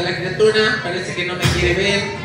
la criatura. Parece que no me quiere ver.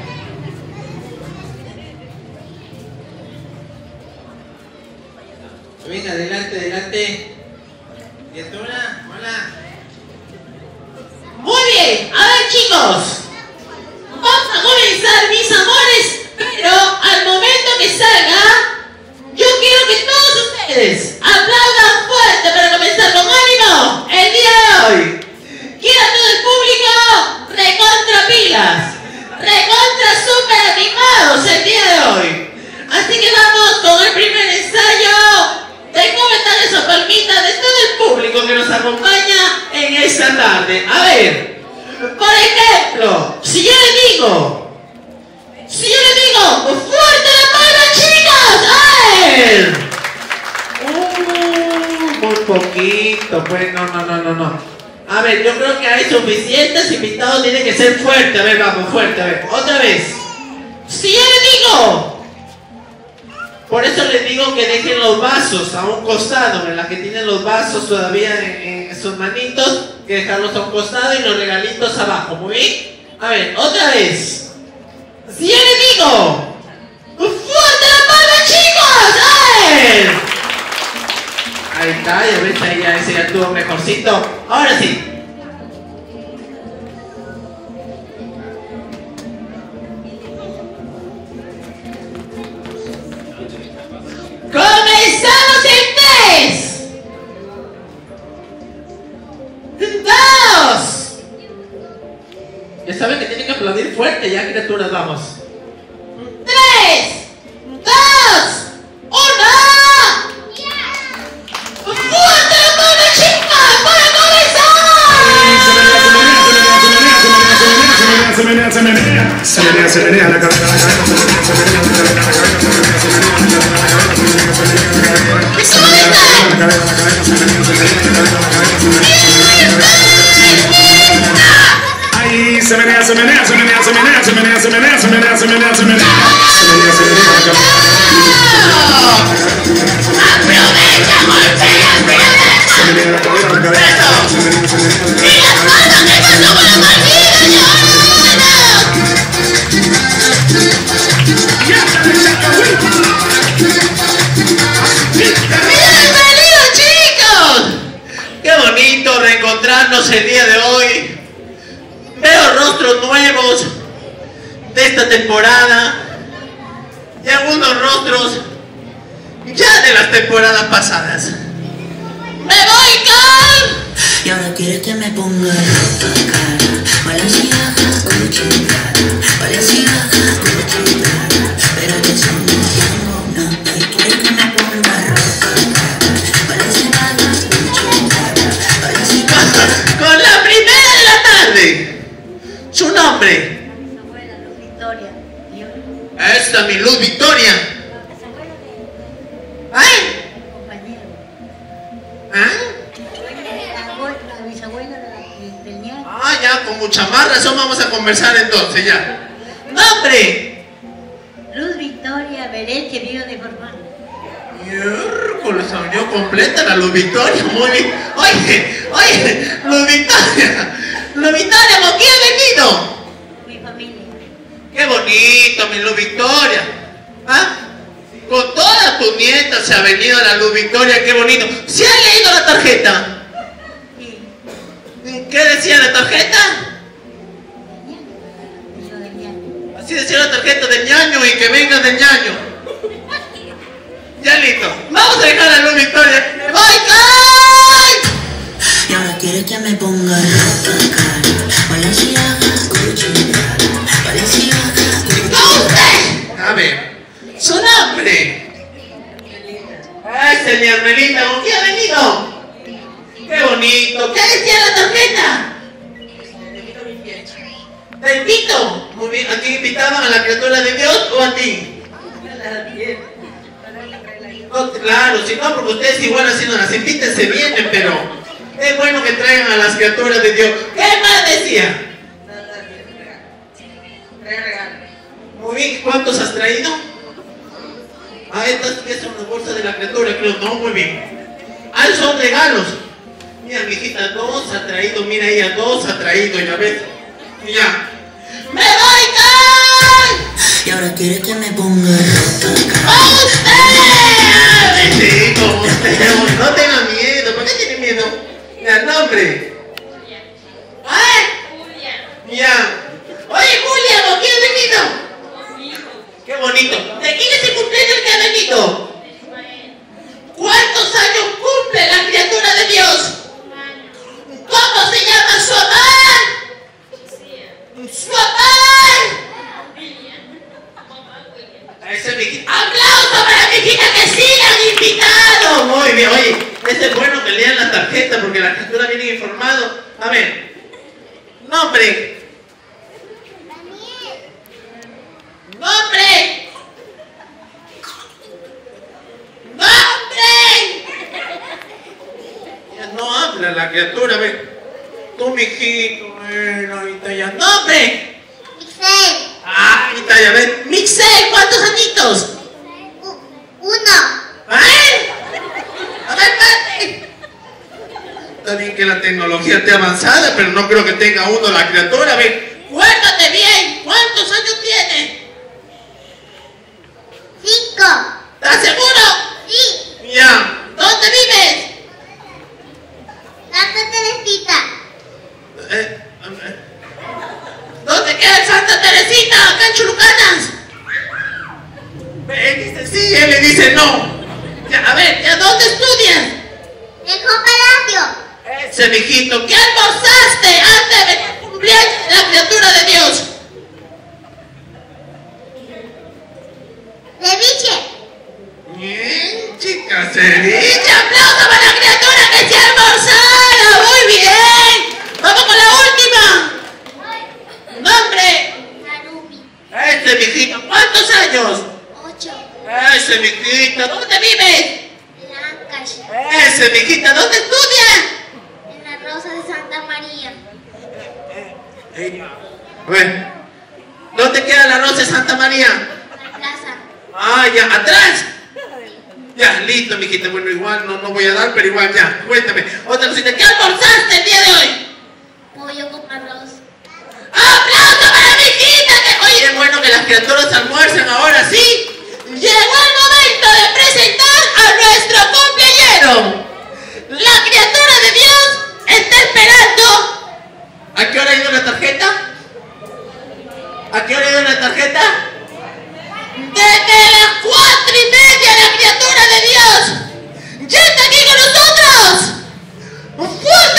Hijita, dos ha traído, mira ella, dos ha traído, ya ves. Ya. ¡Me voy, Kai! Y ahora quiere que me ponga ropa. ¡A usted! No tenga miedo. ¿Por qué tiene miedo? Ya, nombre. ¿Ah? Ya. Oye, Julia, ¿con quién has venido? Qué bonito. ¿De quién es el cumpleaños que ha venido? ¿Cuántos años cumple la criatura de Dios? ¿Cómo se llama su mamá? ¡Su hijita. ¡Aplauso para mi hijita que sigan invitado! Muy bien, oye, este es bueno que lean la tarjeta porque la criatura viene informado. A ver. Nombre. ¡Nombre! ¡Nombre! Ya no habla la criatura, a ver. Tú, mijito, bueno, ahorita ya. ¡Nombre! Ah, ahorita ya ves. Mixel, ¿cuántos añitos? Uno. ¡Ay! A ver, espérate. Está bien que la tecnología esté avanzada, pero no creo que tenga uno la criatura. A ver, cuéntate bien. ¿Cuántos años tiene? Cinco. ¿Estás seguro? Sí. Ya. ¿Dónde vives? Santa Teresita. Eh, eh, ¿Dónde queda el Santa Teresita? Acá en Chulucanas. Él dice sí, él le dice no. Ya, a ver, ¿ya dónde estudias? En Palacio. Ese mijito, ¿qué almorzaste antes de de la criatura de Dios? Ceviche. Bien, chica, ceviche. ¡Aplauso para la criatura que ha almorzado! ¡Muy bien! ¡Vamos con la última! ¡Nombre! Narumi. Ese mijito, ¿cuántos años? Ocho. Ese mijito, ¿dónde vives? Lancash. Ese mijita, ¿dónde estudias? En la Rosa de Santa María. A ver, ¿dónde queda la Rosa de Santa María? La plaza. Ah, ya, atrás. Ya, listo, mijita. Bueno, igual no, no voy a dar, pero igual ya. Cuéntame. Otra cosita. ¿Qué almorzaste el día de hoy? Pollo con arroz. ¡Aplauso para mi hijita! Que... Oye, es bueno que las criaturas almuercen ahora sí. Llegó el momento de presentar a nuestro cumpleañero. La criatura de Dios está esperando. ¿A qué hora ha ido la tarjeta? ¿A qué hora ha ido la tarjeta? Desde las cuatro y media la criatura de Dios. ¡Ya está aquí con nosotros! ¡Un fuerte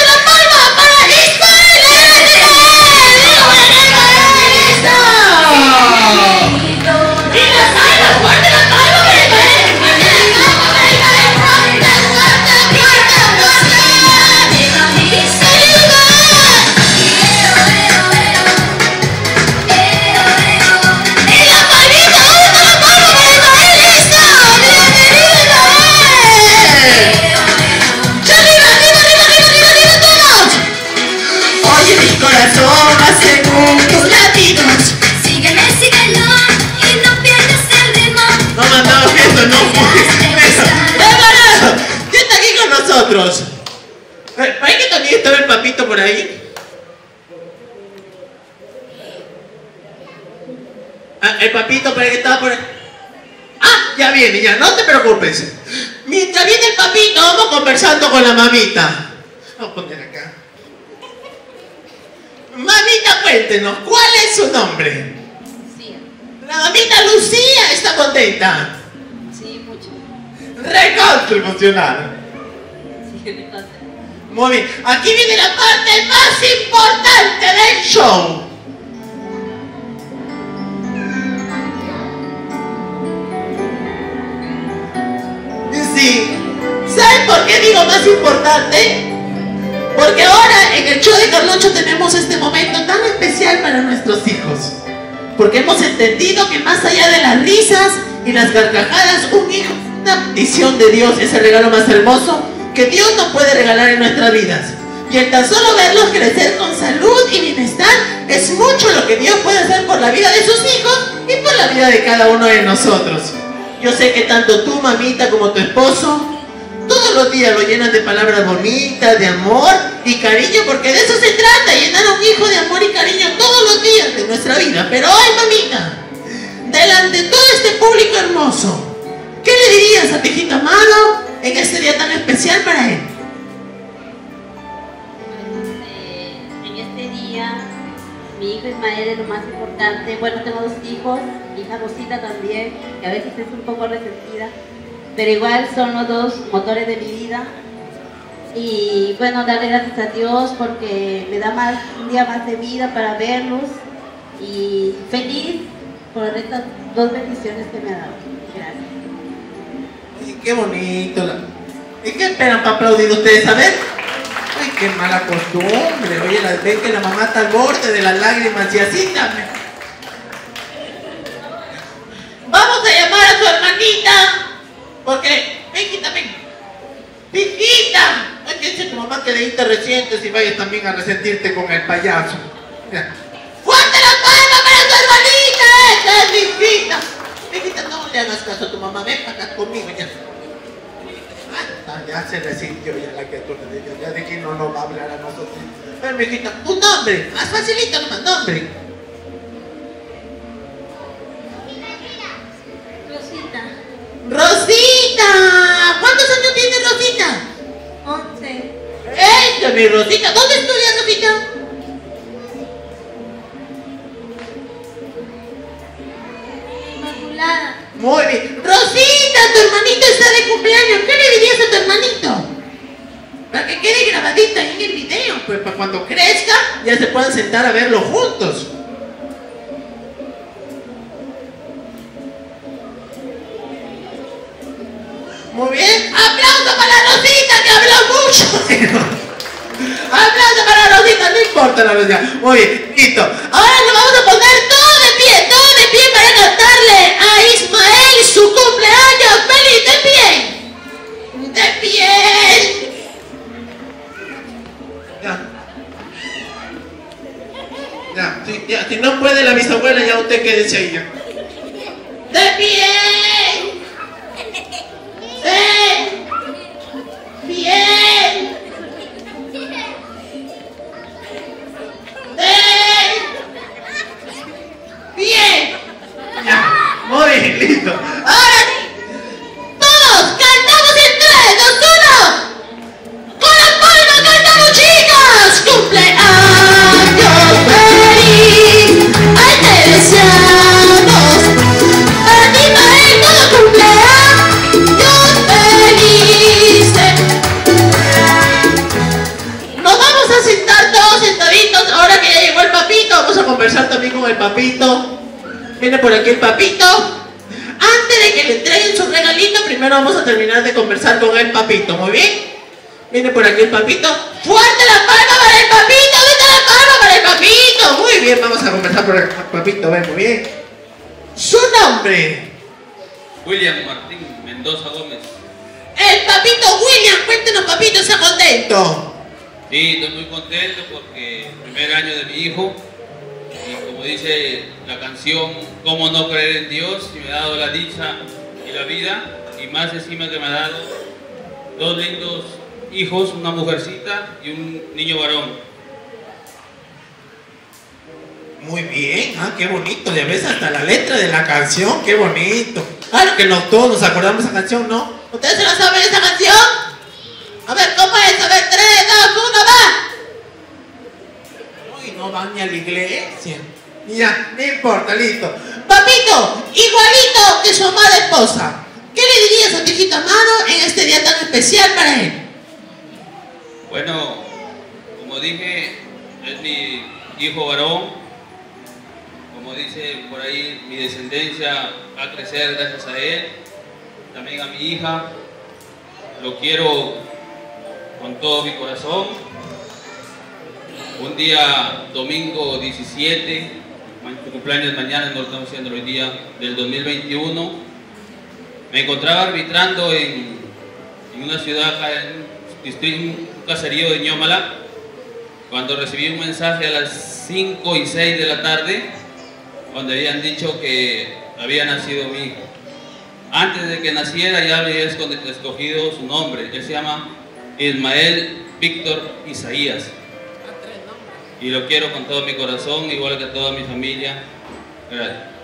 por ahí? Ah, el papito que estaba por ahí. Ah, ya viene, ya, no te preocupes. Mientras viene el papito, vamos conversando con la mamita. Vamos a poner acá. Mamita, cuéntenos, ¿cuál es su nombre? La mamita Lucía está contenta. Sí, mucho. Recontra emocionada. Muy bien. Aquí viene la parte más importante del show. Sí. importante porque ahora en el show de Carloncho tenemos este momento tan especial para nuestros hijos. Porque hemos entendido que más allá de las risas y las carcajadas, un hijo una bendición de Dios, es el regalo más hermoso que Dios nos puede regalar en nuestras vidas. Y el tan solo verlos crecer con salud y bienestar es mucho lo que Dios puede hacer por la vida de sus hijos y por la vida de cada uno de nosotros. Yo sé que tanto tú, mamita, como tu esposo, todos los días lo llenan de palabras bonitas, de amor y cariño, porque de eso se trata, llenar a un hijo de amor y cariño todos los días de nuestra vida. Pero hoy, mamita, delante de todo este público hermoso, ¿qué le dirías a tu hijito amado en este día tan especial para él? En este día, mi hijo Ismael es lo más importante. Bueno, tengo dos hijos, mi hija Rosita también, que a veces es un poco resentida, pero igual son los dos motores de mi vida. Y bueno, darle gracias a Dios porque me da más, un día más de vida para verlos y feliz por estas dos bendiciones que me ha dado. Gracias. Ay, qué bonito. ¿Y qué esperan para aplaudir ustedes? A ver. Ay, qué mala costumbre. Oye, la, ven que la mamá está al borde de las lágrimas y así también. Vamos a llamar a su hermanita. Porque, ven, hijita, ven. Hijita. No piense tu mamá que leíste recientes y vayas también a resentirte con el payaso. Mira. ¡Fuerte la palma para tu hermanita! ¡Esta Hijita, no le hagas caso a tu mamá. Ven para acá conmigo ya. Ah, ya se resintió ya la criatura de Dios. Ya de que no nos va a hablar a nosotros. Ven, mi hijita, un nombre. Más facilito nomás, nombre. Rosita, ¡Rosita! ¿Cuántos años tiene Rosita? 11. ¡Esta, mi Rosita! ¿Dónde estudia Rosita? Inmaculada. Muy bien. Rosita, tu hermanito está de cumpleaños. ¿Qué le dirías a tu hermanito? Para que quede grabadito ahí en el video. Pues para cuando crezca ya se puedan sentar a verlo juntos. Muy bien. ¡Aplauso para Rosita que habló mucho! ¡Aplauso para Rosita! No importa la Rosita. Muy bien, listo. Ahora nos vamos a poner todo de pie, todo de pie para cantarle a Ismael su cumpleaños. ¡Feliz de pie! ¡De pie! Ya. Ya, si, no puede la bisabuela, ya usted quédese ahí ya. ¡De pie! ¡Sí! ¡Bien! ¡Bien! Ya, listo. Viene por aquí el papito. Antes de que le entreguen su regalito, primero vamos a terminar de conversar con el papito. Muy bien. Viene por aquí el papito. ¡Fuerte la palma para el papito! ¿Dónde está la palma para el papito? Muy bien, vamos a conversar con el papito. Ven, muy bien. Su nombre. William Martín Mendoza Gómez. El papito William. Cuéntenos, papito, está contento. Sí, estoy muy contento porque el primer año de mi hijo y como dice la canción, ¿cómo no creer en Dios? Y me ha dado la dicha y la vida y más encima que me ha dado dos lindos hijos, una mujercita y un niño varón. Muy bien, ah, qué bonito, ya ves hasta la letra de la canción, qué bonito. Claro que no todos nos acordamos de esa canción, ¿no? ¿Ustedes se la saben esa canción? A ver, ¿cómo es? A ver, 3, 2, 1, va. No van ni a la iglesia. Ya, no importa, listo. Papito, igualito que su amada esposa. ¿Qué le dirías a tu hijito amado en este día tan especial para él? Bueno, como dije, es mi hijo varón. Como dice por ahí, mi descendencia va a crecer gracias a él. También a mi hija. Lo quiero con todo mi corazón. Un día domingo 17, ma- tu cumpleaños mañana, no lo estamos haciendo hoy día del 2021. Me encontraba arbitrando en, una ciudad en, un caserío de Ñómala, cuando recibí un mensaje a las 5 y 6 de la tarde, donde habían dicho que había nacido mi hijo. Antes de que naciera ya había esco- escogido su nombre. Él se llama Ismael Víctor Isaías. Y lo quiero con todo mi corazón, igual que toda mi familia. Gracias.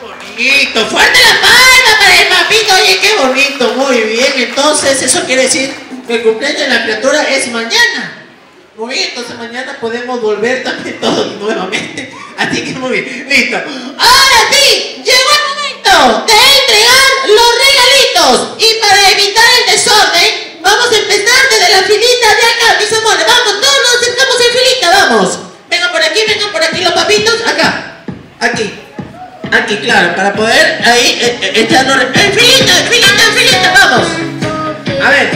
Bonito, fuerte la palma para el papito, oye, qué bonito, muy bien. Entonces, eso quiere decir que el cumpleaños de la criatura es mañana. Muy bien, entonces mañana podemos volver también todos nuevamente. Así que muy bien, listo. Ahora sí, llegó el momento de entregar los regalitos. Y para evitar el desorden, vamos a empezar desde la filita de acá, mis amores. Vamos, todos filita, vamos. Vengan por aquí, vengan por aquí los papitos, acá, aquí. Aquí, claro, para poder ahí eh, eh, echarnos en en filita, en filita, vamos. A ver,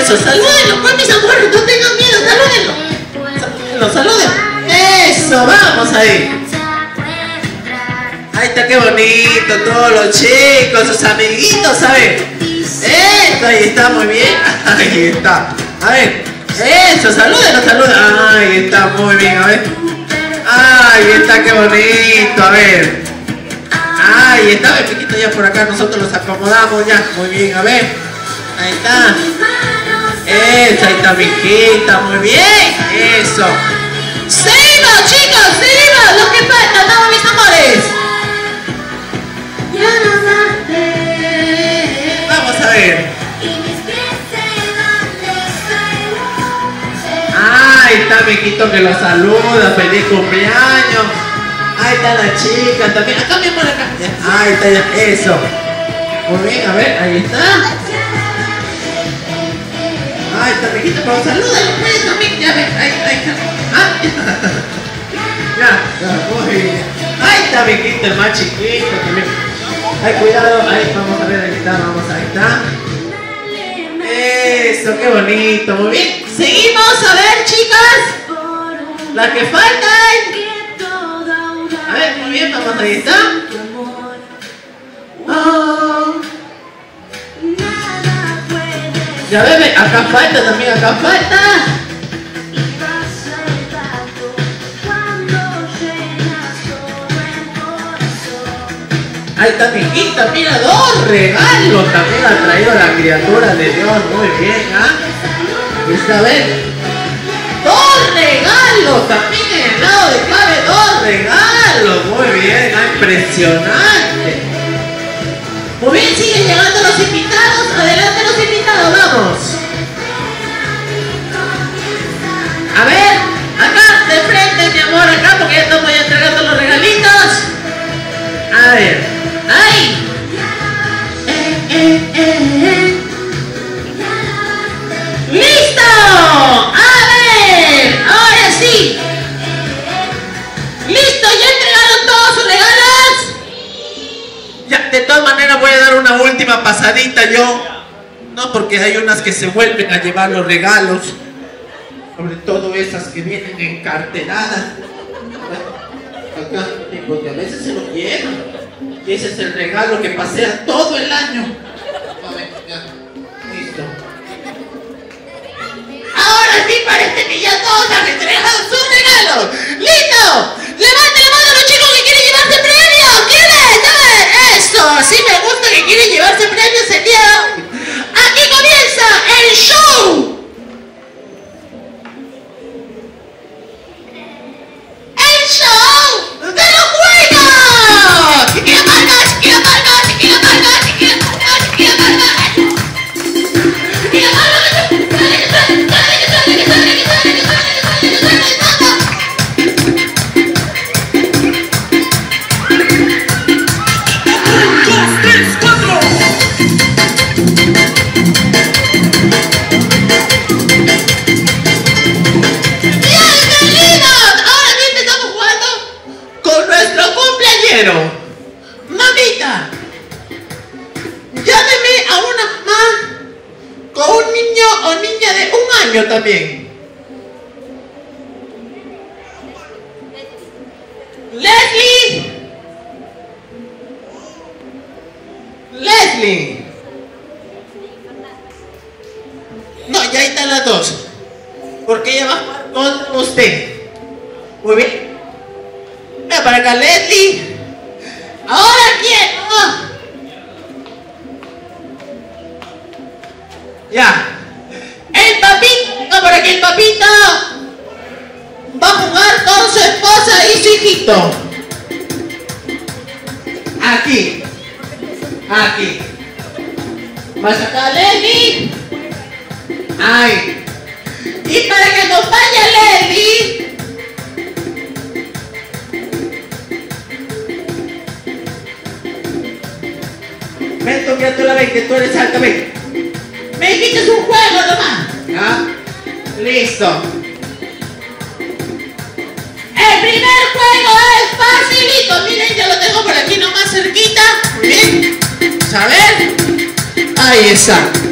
eso, salúdenlo, pues mis amores, no tengan miedo, salúdenlo. Salúdenlo, salúdenlo. Eso, vamos ahí. Ahí está, qué bonito, todos los chicos, sus amiguitos, ¿sabes? Eso, ahí está, muy bien. Ahí está. A ver, eso, salúdenlo, salúdenlo. Ahí está, muy bien, a ver. Ahí está, qué bonito, a ver. Ahí está, el piquito ya por acá, nosotros los acomodamos ya. Muy bien, a ver. Ahí está. Eso, ahí está, mijita, muy bien. Eso. ¡Seguimos, chicos! ¡Seguimos! Lo que falta, vamos, mis amores. Vamos a ver. Ahí está, mijito, que lo saluda. ¡Feliz cumpleaños! Ahí está la chica también. Acá, mi amor, acá. Ahí está, ya. eso. Muy bien, a ver, ahí está. Ahí está, mijito, pero salúdalo, pues, también. Ya ven, ahí, ahí está. Ah, ya, ya, muy bien. Ahí está, mijito, el más chiquito también. Ay, cuidado, ahí vamos a ver, ahí está, vamos, ahí está. Eso, qué bonito, muy bien. Seguimos, a ver, chicas. La que faltan. A ver, muy bien, vamos, ahí está. Oh. Ya ven, acá falta también, acá falta. Ahí está mira, dos regalos también ha traído la criatura de Dios, muy bien, ¿ah? Vez, dos regalos también en el lado de cabe, dos regalos, muy bien, ¿ah? impresionante. Muy bien, siguen llegando los invitados, adelante los invitados, vamos. Que se vuelven a llevar los regalos. Sobre todo esas que vienen encarteradas. Porque a veces se lo llevan. Y ese es el regalo que pasea todo el año. Listo. Ahora sí parece que ya todos han entregado sus regalos. ¡Listo! ¡Levante la mano a los chicos que quieren llevarse premios! ¿Quieren? A eso. Así me gusta que quieren llevarse premios el día. Aquí It's a show o niña de un año también. Leslie. Leslie. No, ya están las dos. Porque ella va con usted. Muy bien. Para acá, Leslie. Ahora quién. Ah. Ya el papito, para que el papito va a jugar con su esposa y su hijito. Aquí, aquí. Vas acá, Levi. Ahí. Y para que nos vaya Levi, Ven, tú, mira, tú la ven, que tú eres alta, ven. El primer juego es facilito. Miren, ya lo tengo por aquí nomás cerquita. Muy. A. Ahí está.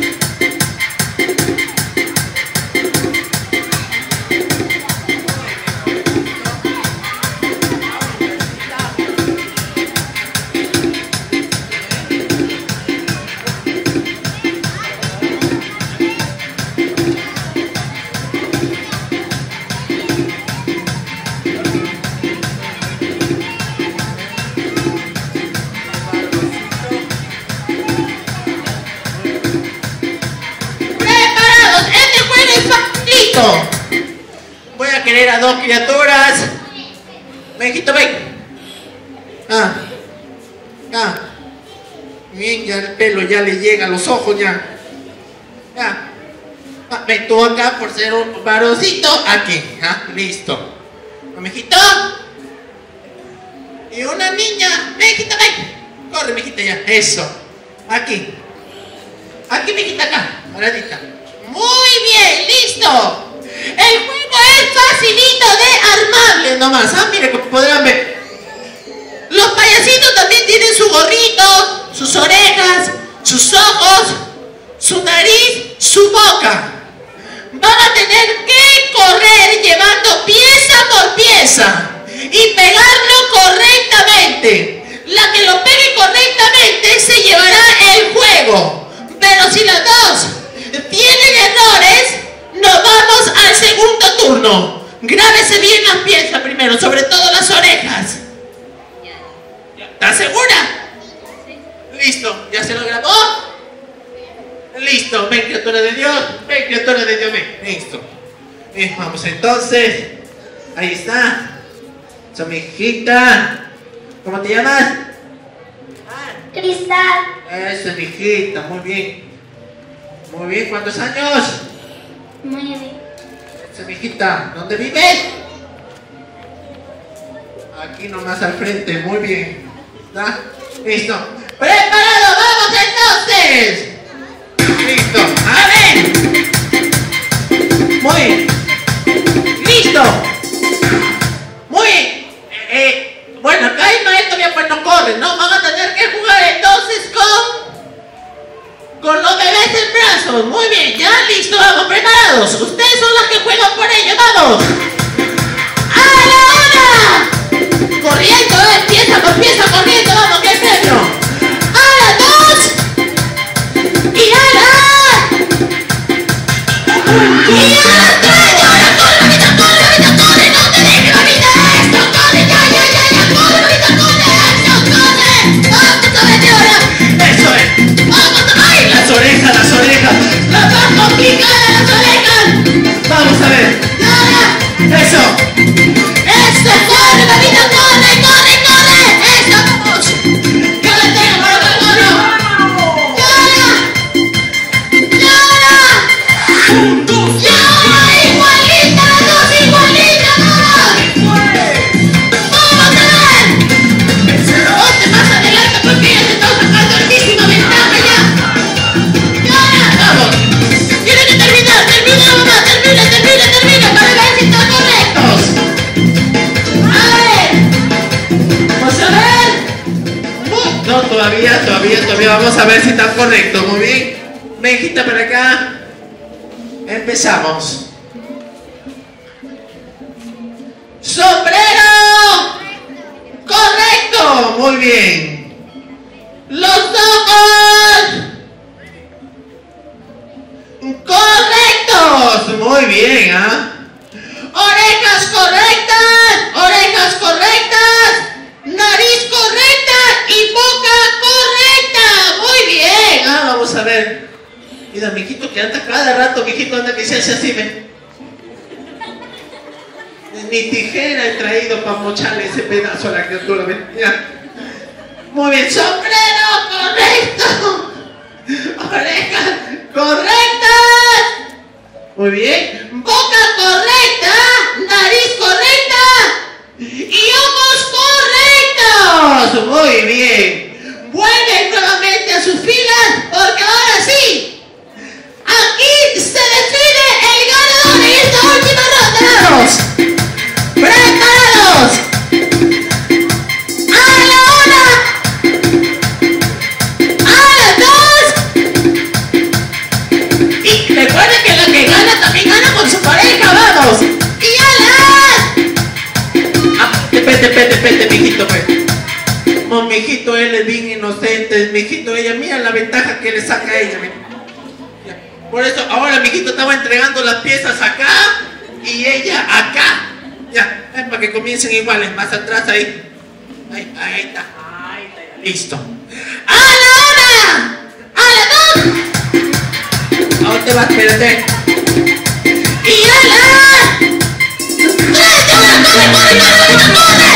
cuñado. Ah, me tuvo acá por ser un varocito. Aquí, ah, listo. ¿Dónde vives? Aquí nomás al frente, muy bien. ¿Está? Listo. ¡Preparado! ¡Vamos entonces! Listo. Inocente, mijito, ella, mira la ventaja que le saca a ella, mi-. Por eso, ahora mijito estaba entregando las piezas acá y ella acá. Ya, es para que comiencen iguales, más atrás ahí. Ahí, ahí está. Listo. ¡A la una! ¡A la dos! Ahora te vas, espérate. ¡Y a la... ¡Corre,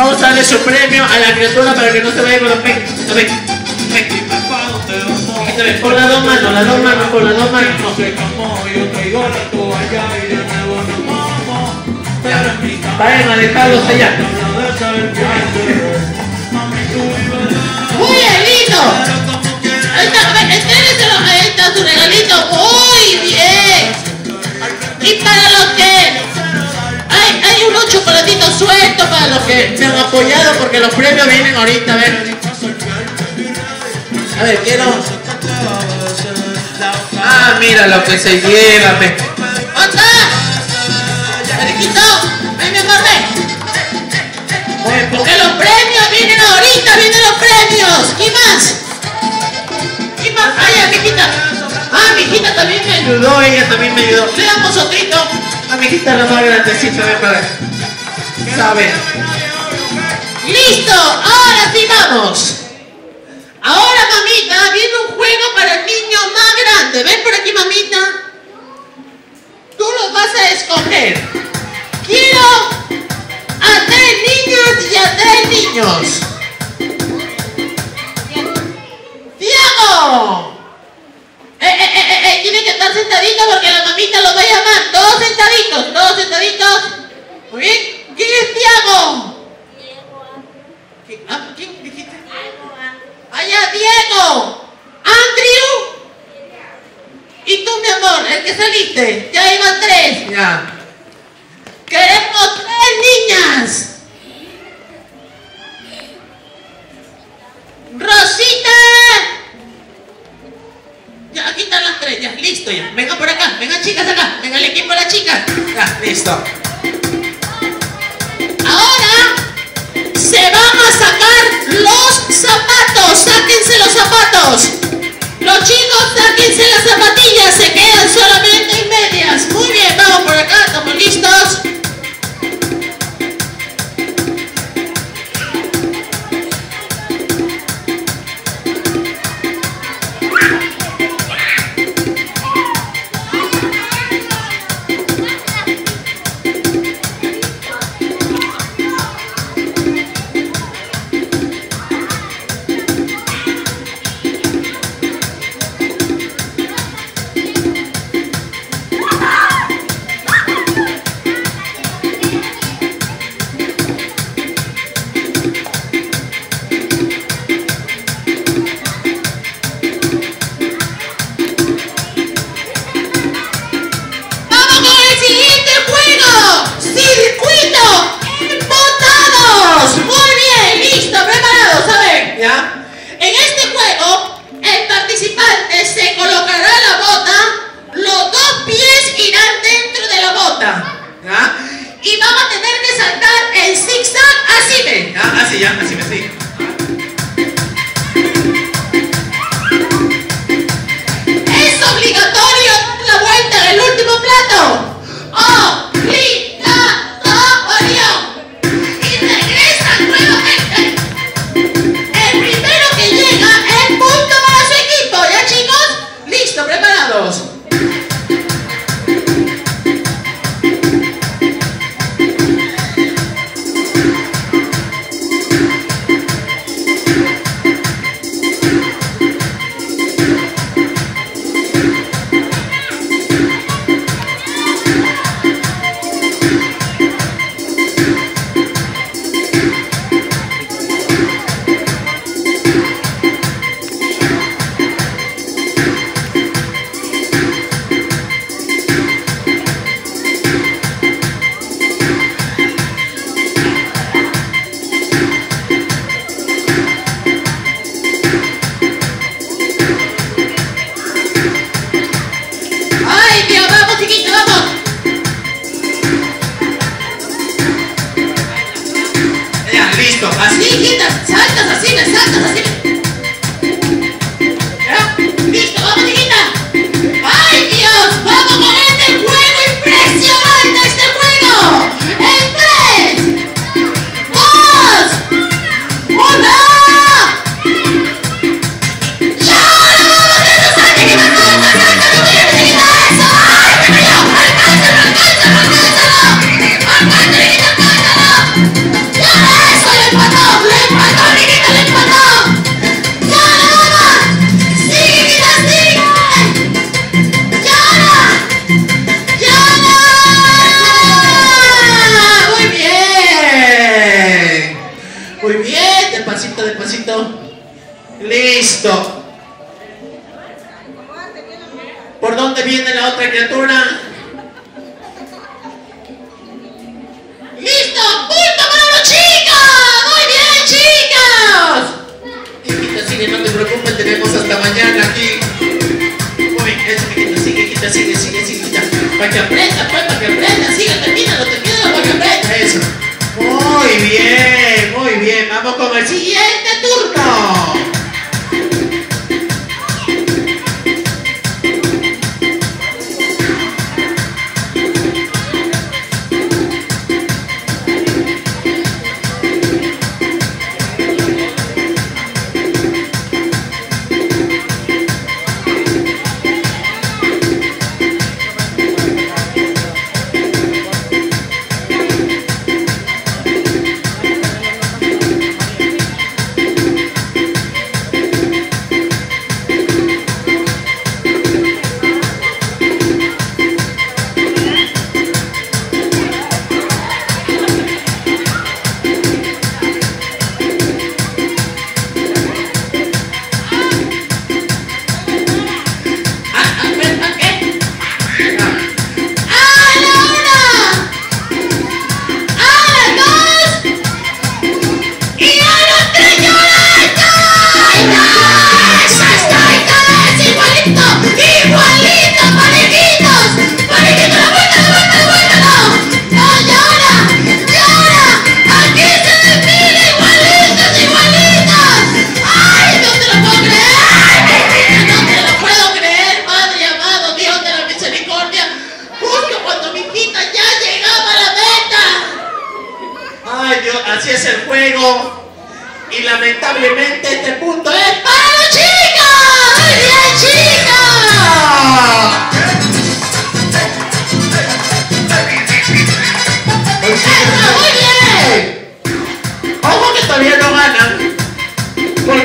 Vamos a darle su premio a la criatura para que no se vaya con los. Ven, ven. Ven, Por las dos manos, las dos manos, por las dos manos. Vayan a dejarlos allá. Ver, entrégenselo, ahí está su regalito. Muy bien. Y para los que... Hay, hay unos chocolatitos sueltos para los que me han apoyado porque los premios vienen ahorita, a ver. Quiero... Ah, mira lo que se lleva, ve. ¡Onda! ¡Periquito! ¡Ven, mi amor, ven! Porque los premios vienen ahorita, vienen los premios. ¿Qué más? ¿Qué más? Ay, a mi hijita. Ah, mi hijita también me ayudó, ella también me ayudó. Le damos otrito. A mi la más grandecita, ven para ¿Sabe? ¡Listo! Ahora sí vamos. Ahora, mamita, viene un juego para el niño más grande. Ven por aquí, mamita. Tú los vas a escoger. Quiero a tres niñas y a tres niños. ¡Diego! Eh, eh, eh, eh, tiene que estar sentadito porque la mamita lo va a llamar. Todos sentaditos, todos sentaditos. Muy bien. ¿Quién es Diego? ¿Quién, ah, ¿quién dijiste? Allá, Diego. Andrew. Y tú, mi amor, el que saliste. Ya iban tres. Ya. Queremos tres niñas. Rosita. Ya, aquí están las tres, ya, listo ya. Venga por acá, venga chicas acá, venga el equipo de las chicas. Ya, listo. Ahora se van a sacar los zapatos. Sáquense los zapatos. Los chicos, sáquense las zapatillas, se quedan solamente en medias. Muy bien, vamos por acá, estamos listos.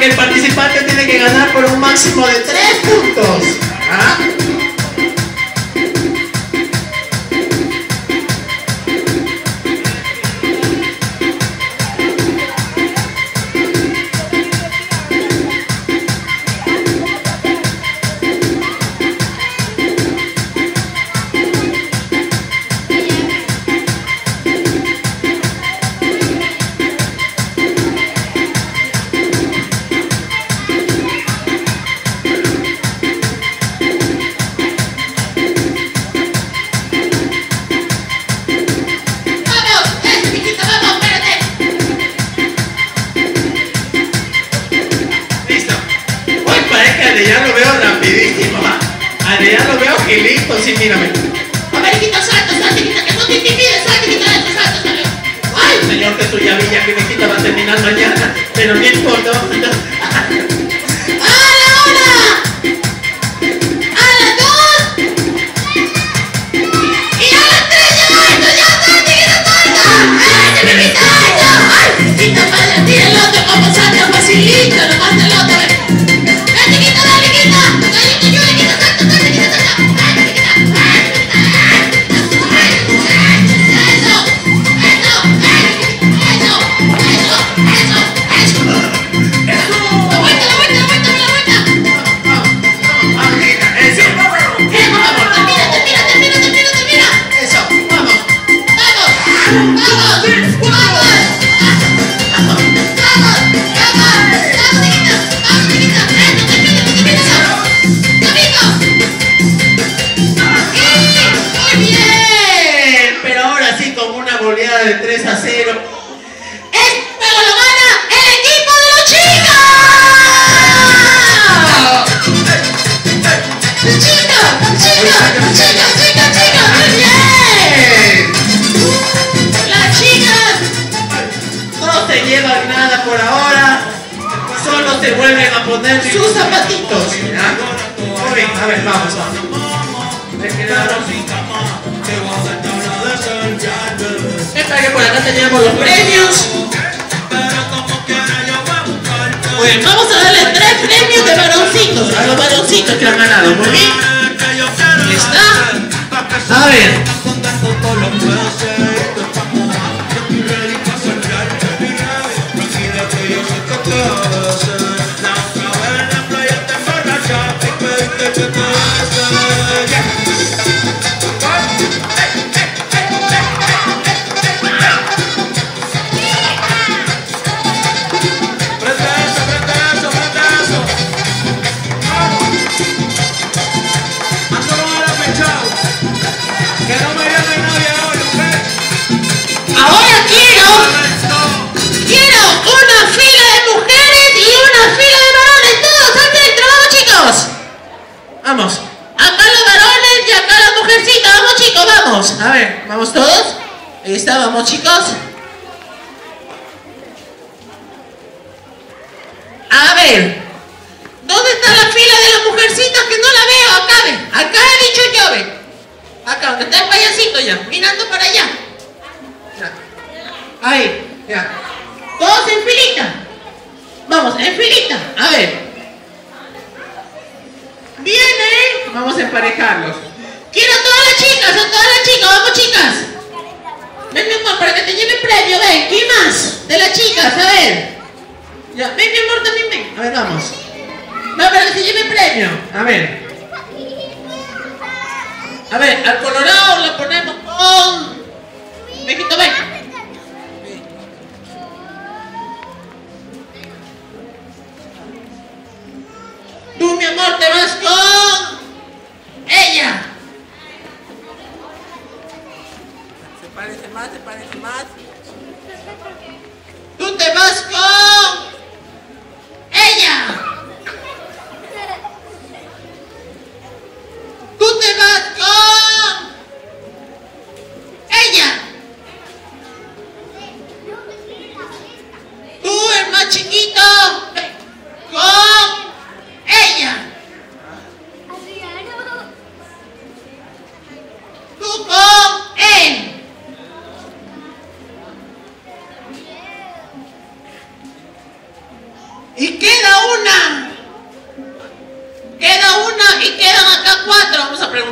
el participante tiene que ganar por un máximo de 3 puntos. ¿Ah? chicas que han ganado. Muy bien. Está. A ver.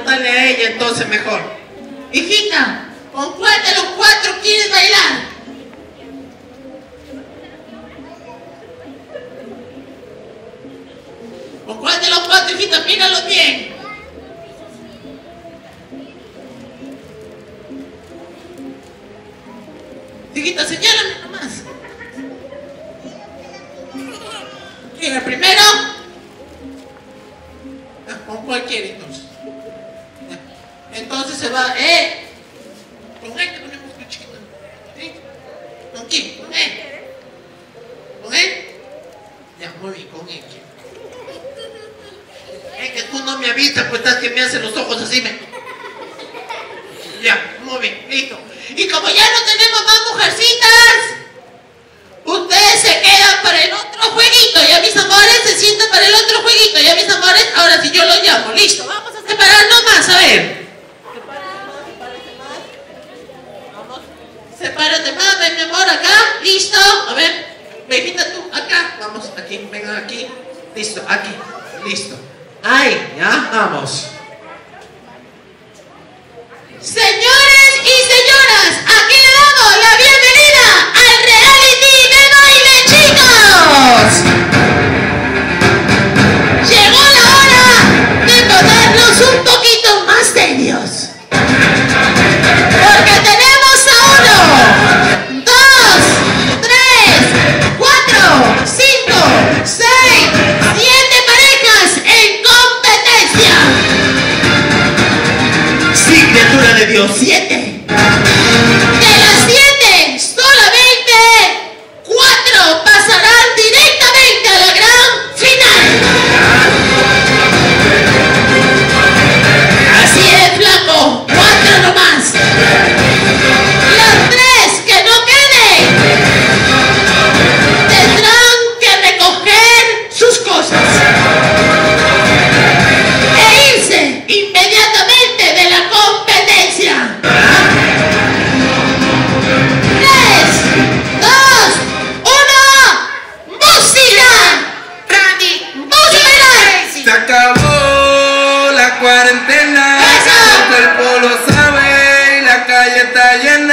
Preguntarle a ella entonces mejor. Hijita, ¿con cuál de los cuatro quieres bailar? ¿Con cuál de los cuatro, hijita? Míralo bien. Hijita, señálame nomás. ¿Quién el primero? ¿Con cuál quiere entonces? Entonces se va, ¿eh? Con él te ponemos que chiquito. ¿Sí? ¿Con quién? ¿Con él? ¿Con él? Ya, muy bien, con él. Es que tú no me avisas, pues estás que me hacen los ojos así, me. Ya, muy bien, listo. Y como ya no tenemos más mujercitas, ustedes se quedan para el otro jueguito. Ya mis amores se sientan para el otro jueguito. Ya mis amores, ahora sí yo los llamo. Listo, vamos a separarnos más, a ver. Sepárate ven mi amor, acá. Listo. A ver, bebita tú, acá. Vamos, aquí, vengan aquí. Listo, aquí. Listo. Ahí, ya, vamos. Señores y señoras, aquí la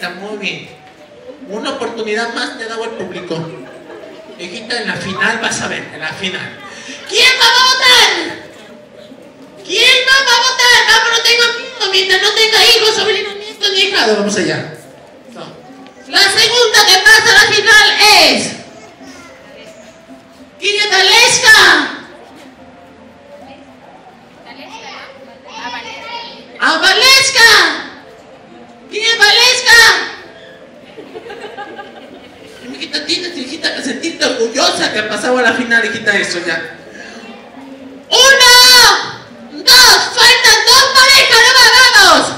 Ya, mijita, muy bien. Una oportunidad más te ha dado el público. Hijita, en la final vas a ver, en la final. ¿Quién va a votar? ¿Quién va a votar? Tenga miedo, mientras no tenga hijos, sobrinos, nietos ni hijados. Vamos allá. No. La segunda que pasa a la final es. ¿Quién es Valesca? ¡A Valesca! ¿Quién es Valesca? Hijita, tienes, hijita, que sentirte orgullosa que ha pasado a la final, hijita, eso ya. ¡Uno! ¡Dos! ¡Faltan dos parejas! ¡No vamos!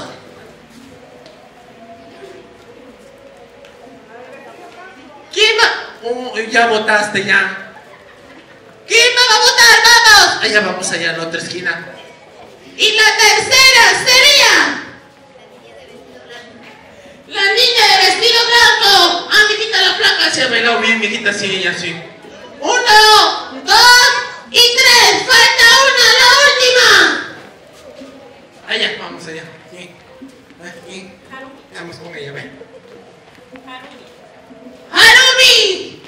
¿Quién va? Oh, ya votaste, ya. ¿Quién va a votar? ¡Vamos! Allá vamos, allá en la otra esquina. Y la tercera sería... La niña de vestido blanco. Ah, mijita, la flaca se ha bailado bien, mijita, sí, ella sí. Uno, dos y tres. Falta una, la última. Allá, vamos allá. Sí. Aquí. Vamos con ella, ven. Harumi.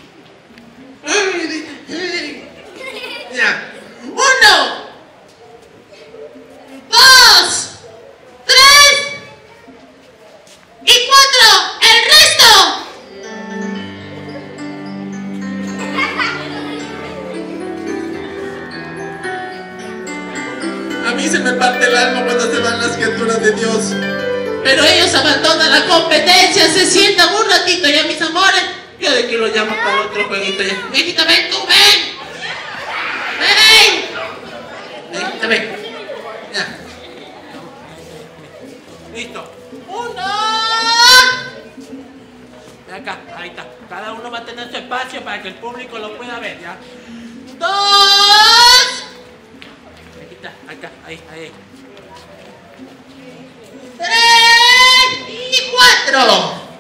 Ya. Uno. Dos. Tres. Y cuatro, el resto. A mí se me parte el alma cuando se van las criaturas de Dios. Pero ellos abandonan la competencia, se sientan un ratito ya, mis amores. Yo de que lo llamo para otro jueguito ya. Mijita, ven tú, ven. Ven. Mijita, ven. Ya. Listo. Uno. Acá, ahí está. Cada uno va a tener su espacio para que el público lo pueda ver, ¿ya? Dos. Aquí está, acá, ahí, ahí. Tres y cuatro.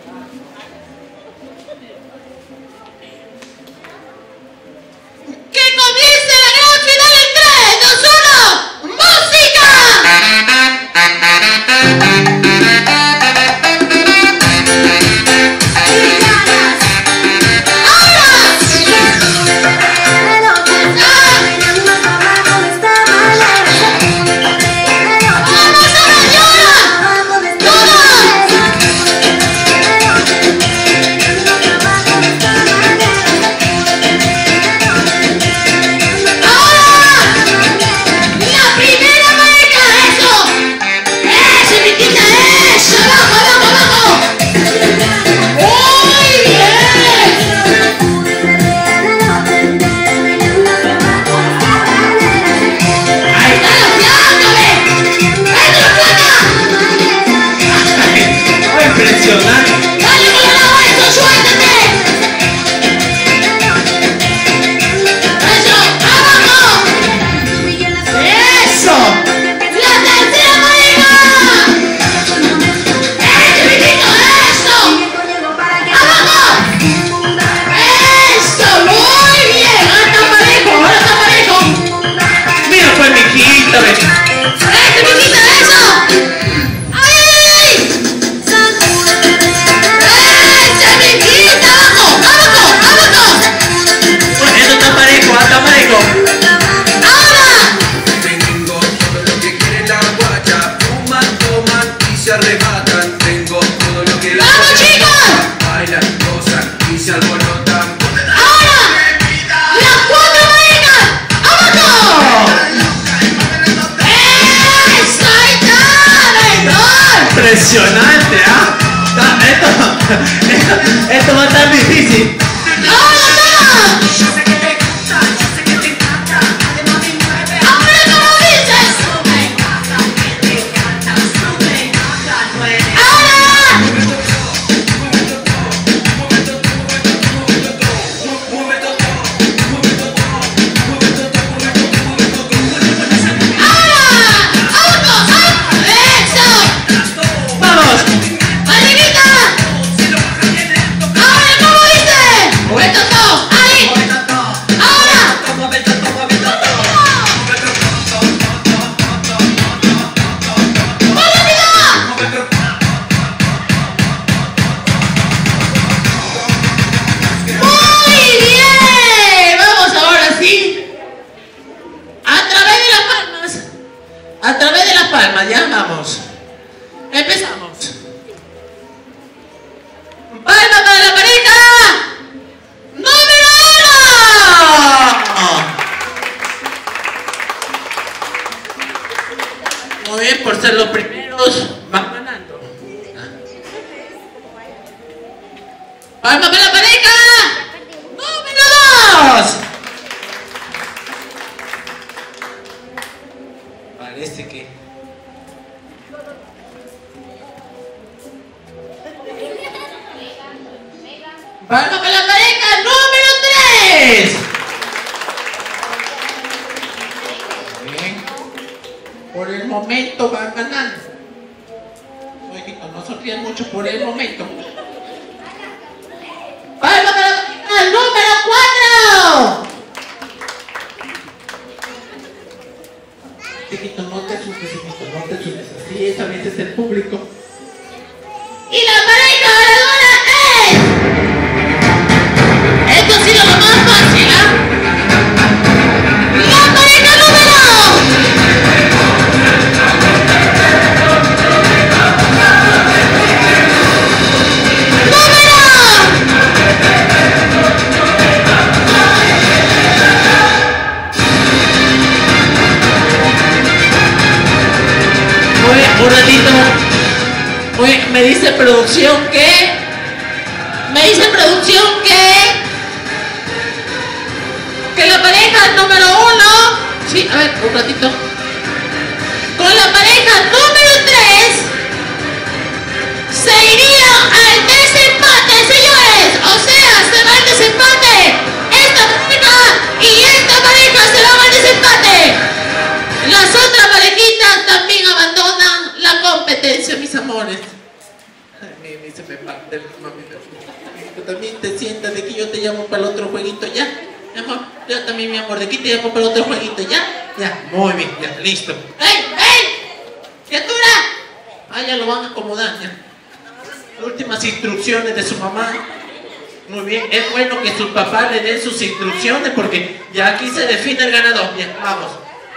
es bueno que sus papás le den sus instrucciones porque ya aquí se define el ganador. Bien, vamos.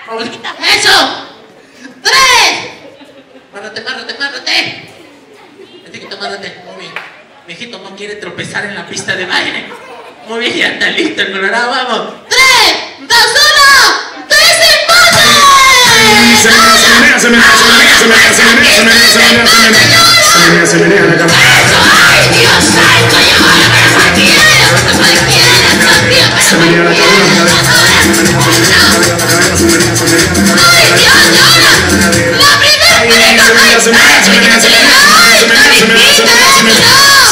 Vamos, ¡Eso! ¡Tres! ¡Márrate, márrate, márrate! Chiquito, márrate. Muy bien. Mijito, no quiere tropezar en la pista de baile. Muy bien, ya está listo el colorado, vamos. ¡Tres! ¡Dos, uno! ¡Tres se menea, se menea, se menea, se menea, se menea, se menea, se menea, se menea, se menea, se menea, se menea, se menea, se menea, se menea, se menea,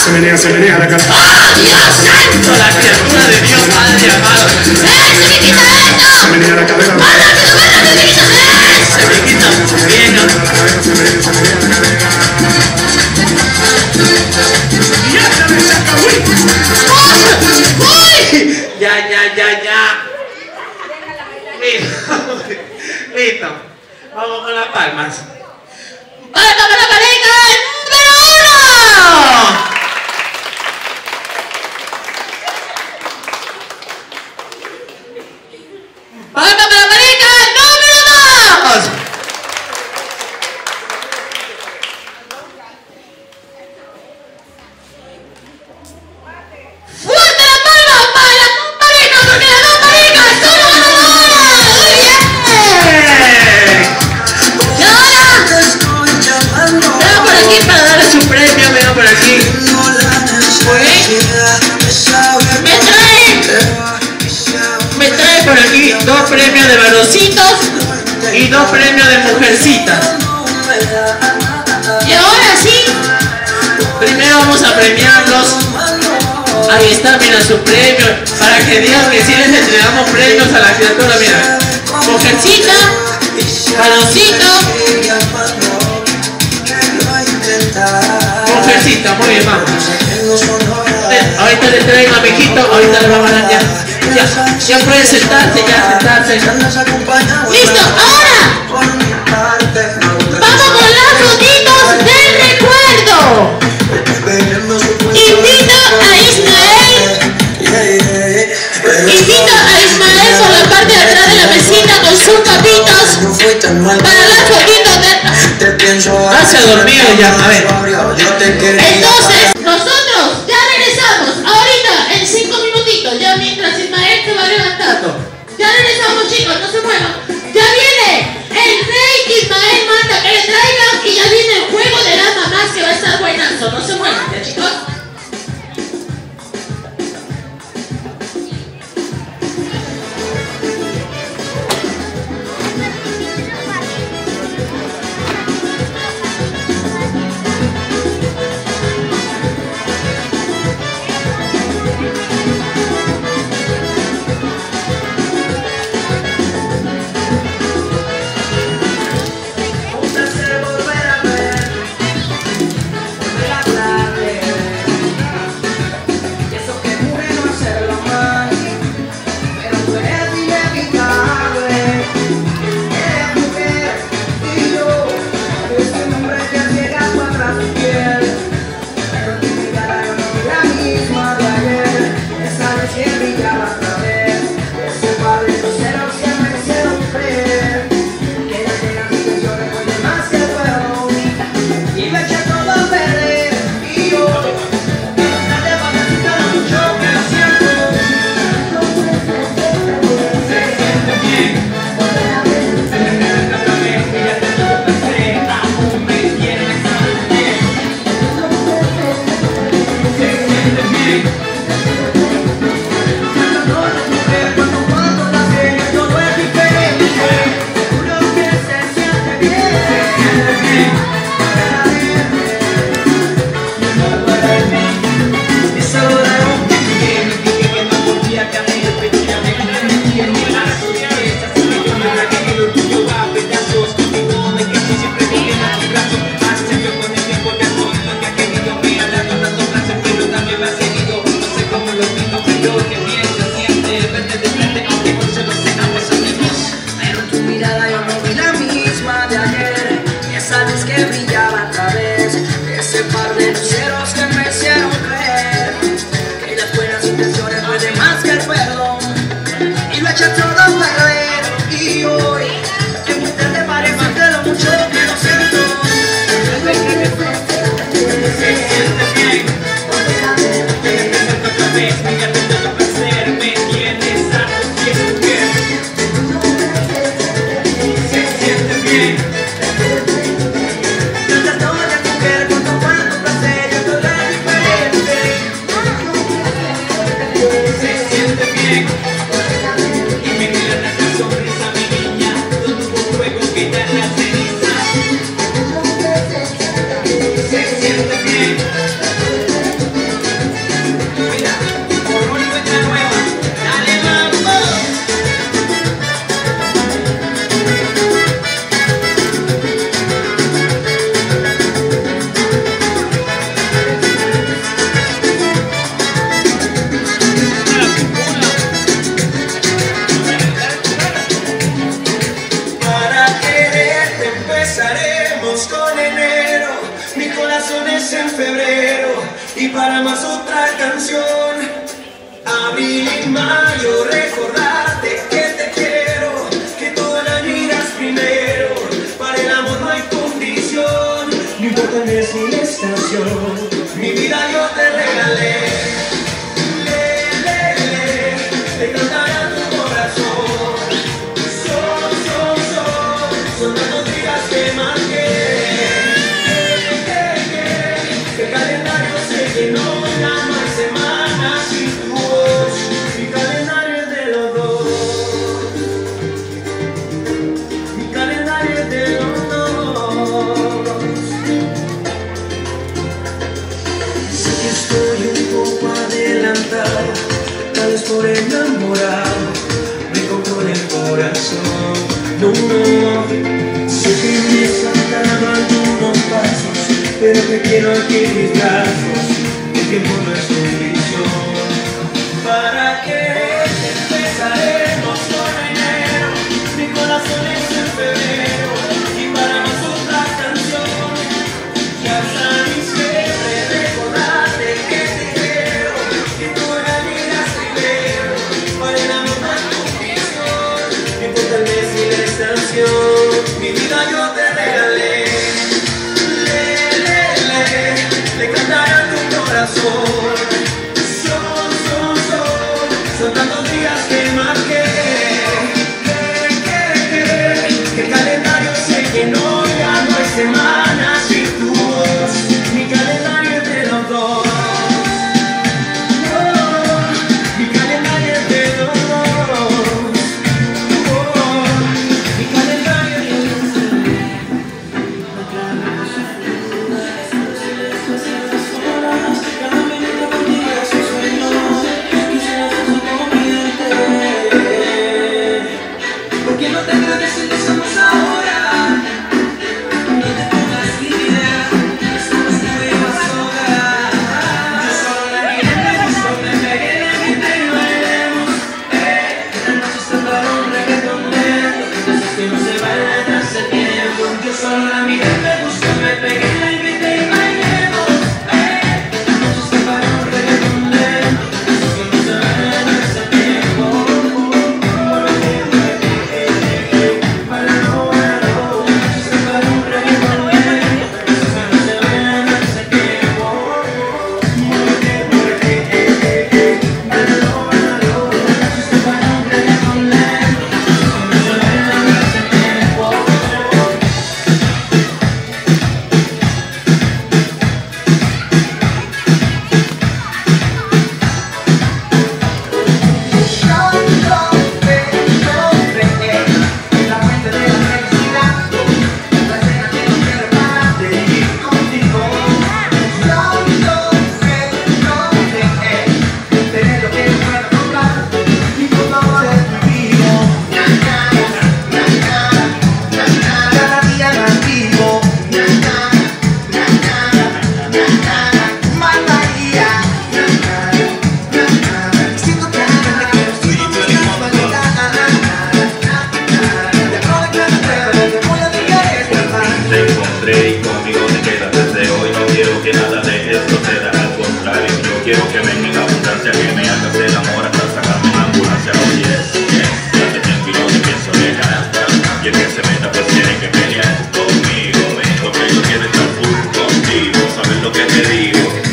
se menea, se la cara. ¡Oh, Dios santo! La criatura de Dios, Padre amado. ¡Eh, se me quita esto! Se menea la cabeza. ¡Párate! Se me quita bien, ¿no? Se se la cabeza. Ya, ya, ya, ya. Listo. Listo. Vamos con las palmas. ¡Vamos con la palmas! Y dos premios de mujercitas. Y ahora sí, primero vamos a premiarlos. Ahí está, mira su premio, para que digan que sí les entregamos premios a la criatura, mira. Mujercita, varoncito, mujercita, muy bien, vamos. Ahorita le traigo a mi hijito, ahorita le vamos a dar ya. Ya, ya pueden sentarse, ya sentarse. ¡Listo! ¡Ahora! ¡Vamos con las fotitos del recuerdo! Invito a Ismael, invito a Ismael por la parte de atrás de la mesita con sus papitos para las fotitos de... Ah, se dormido ya, a ver.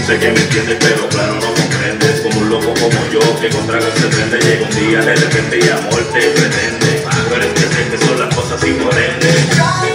Sé que me entiendes, pero claro no comprendes. Como un loco como yo, que con tragos se prende, llega un día de repente y amor te pretende. Pero es que sé son las cosas y por ende.